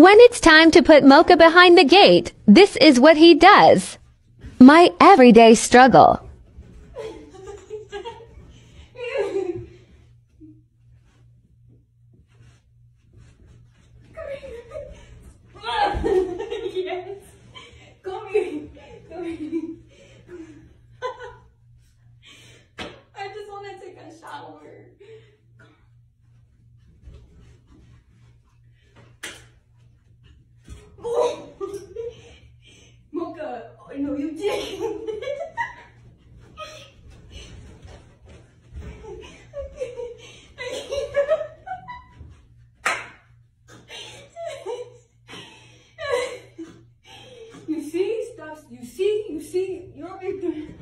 When it's time to put Mocha behind the gate, this is what he does. My everyday struggle. yes. Come here. Come here. I just want to take a shower. Oh. Mocha, I know you did. You see? Stop. You see? You see? You're victim.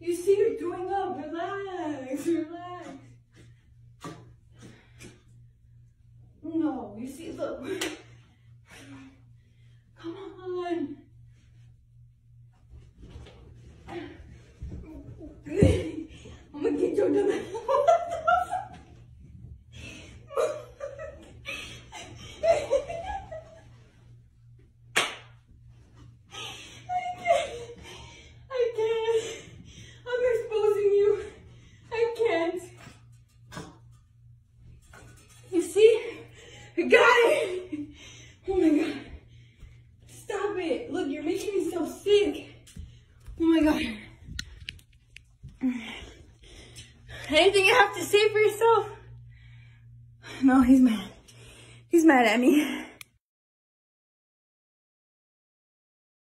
You see, you're throwing up. Relax. No, you see, look. Come on. I'm gonna get your dumb I can't. I'm exposing you. I can't. You see? Got it. Oh my god. Stop it. Look, you're making me so sick. Oh my god. Anything you have to say for yourself? No, he's mad. He's mad at me.